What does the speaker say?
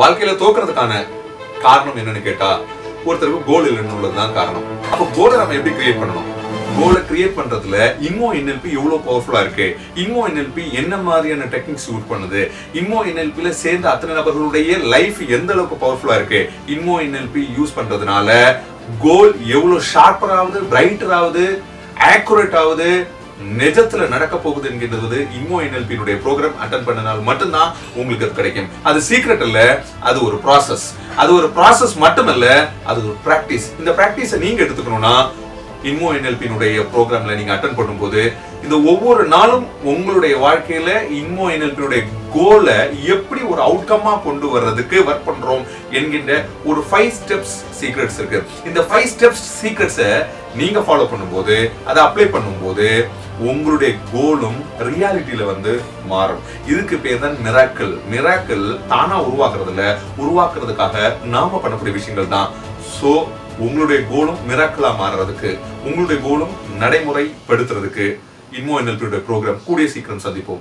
வாழ்க்கையில தோக்குறதுக்கான காரணம் என்னன்னு கேட்டா ஒருத்தருக்கு கோல் இல்லைன்னு உள்ளதுதான் காரணம். அப்ப கோலை நம்ம எப்படி கிரியேட் பண்ணணும்? கோலை கிரியேட் பண்றதுல இன்மோ என்எல்பி எவ்வளவு பவர்ஃபுல்லா இருக்கு? இன்மோ என்எல்பி என்ன மாதிரியான டெக்னிக்ஸ் யூஸ் பண்ணுது? இன்மோ என்எல்பியில சேர்ந்த அத்தனை நபர்களுடைய லைஃப் எந்த அளவுக்கு பவர்ஃபுல்லா இருக்கு? இன்மோ என்எல்பி யூஸ் பண்றதுனால கோல் எவ்வளவு ஷார்ப்பர் ஆகுது பிரைட்டர் ஆகுது ஆக்குரேட் ஆகுது நிஜத்துல நடக்க போகுது என்கின்றது இம்மோ என்எல்பியினுடைய ப்ரோக்ராம் அட்டன் பண்ணனால மட்டும்தான் உங்களுக்கு அது கிடைக்கும். அது சீக்ரெட் இல்ல அது ஒரு ப்ராசஸ் அது ஒரு ப்ராசஸ் மட்டுமல்ல அது ஒரு பிராக்டிஸ் இந்த பிராக்டிஸை நீங்க எடுத்துக்கணும்னா இன்மோ என்எல்பியினுடைய ப்ரோக்ராம்ல நீங்க அட்டன் பண்ணும்போது இந்த ஒவ்வொரு நாளும் உங்களுடைய வாழ்க்கையில இன்மோ என்எல்பியினுடைய கோலை எப்படி ஒரு அவுட்கம்மா கொண்டு வர்றதுக்கு ஒர்க் பண்றோம் என்கின்ற ஒரு ஃபைவ் ஸ்டெப்ஸ் சீக்ரெட்ஸ் இருக்கு. இந்த ஃபைவ் ஸ்டெப்ஸ் சீக்ரெட்ஸை நீங்க ஃபாலோ பண்ணும்போது அதை அப்ளை பண்ணும்போது உங்களுடைய கோலும் ரியாலிட்டியில வந்து மாறும். இதுக்கு பேர் தான் மிராக்கள் மிராக்கள் தானா உருவாக்குறதுல உருவாக்குறதுக்காக நாம பண்ணக்கூடிய விஷயங்கள் தான். சோ உங்களுடைய கோலும் மிராக்கிளா மாறுறதுக்கு உங்களுடைய கோலும் நடைமுறைப்படுத்துறதுக்கு இன்மோ என்எல்பியோட ப்ரோக்ராம் கூடிய சீக்கிரம் சந்திப்போம்.